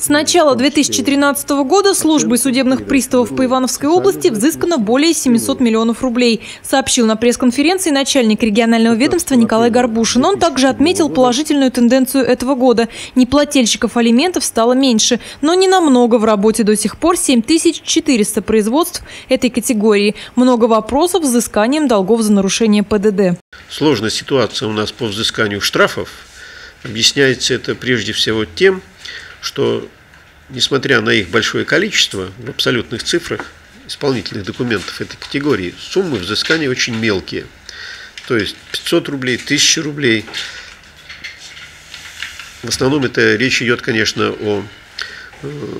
С начала 2013 года службой судебных приставов по Ивановской области взыскано более 700 миллионов рублей, сообщил на пресс-конференции начальник регионального ведомства Николай Горбушин. Он также отметил положительную тенденцию этого года. Неплательщиков алиментов стало меньше, но не намного в работе до сих пор 7400 производств этой категории. Много вопросов с взысканием долгов за нарушение ПДД. Сложная ситуация у нас по взысканию штрафов. Объясняется это прежде всего тем, что, несмотря на их большое количество, в абсолютных цифрах исполнительных документов этой категории, суммы взыскания очень мелкие. То есть 500 рублей, 1000 рублей. В основном это речь идет, конечно, о э,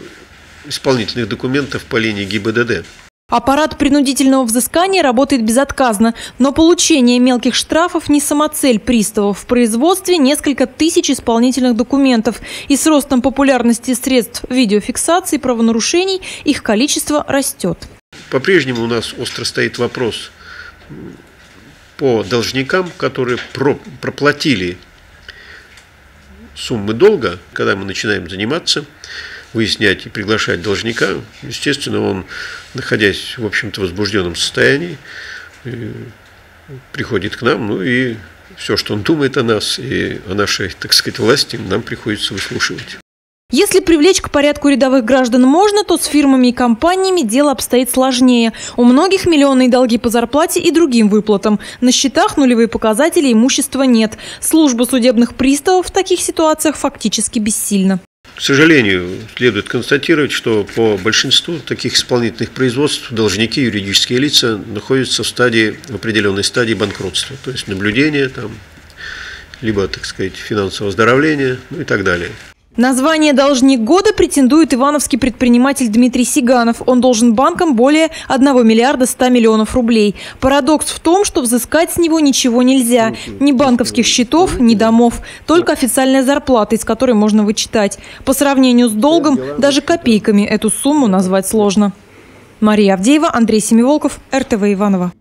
исполнительных документах по линии ГИБДД. Аппарат принудительного взыскания работает безотказно, но получение мелких штрафов не самоцель приставов. В производстве несколько тысяч исполнительных документов. И с ростом популярности средств видеофиксации правонарушений их количество растет. По-прежнему у нас остро стоит вопрос по должникам, которые про проплатили суммы долга, когда мы начинаем заниматься – выяснять и приглашать должника, естественно, он, находясь, в общем-то, возбужденном состоянии, э, приходит к нам, ну и все, что он думает о нас и о нашей, так сказать, власти, нам приходится выслушивать. Если привлечь к порядку рядовых граждан можно, то с фирмами и компаниями дело обстоит сложнее. У многих миллионные долги по зарплате и другим выплатам. На счетах нулевые показатели имущества нет. Служба судебных приставов в таких ситуациях фактически бессильна. К сожалению, следует констатировать, что по большинству таких исполнительных производств должники, юридические лица находятся в стадии, в определенной стадии банкротства, то есть наблюдения, там, либо, так сказать, финансового оздоровления, ну и так далее. Название «Должник года» претендует ивановский предприниматель Дмитрий Сиганов. Он должен банкам более 1 миллиарда 100 миллионов рублей. Парадокс в том, что взыскать с него ничего нельзя. Ни банковских счетов, ни домов. Только официальная зарплата, из которой можно вычитать. По сравнению с долгом, даже копейками эту сумму назвать сложно. Мария Авдеева, Андрей Семиволков, РТВ Иванова.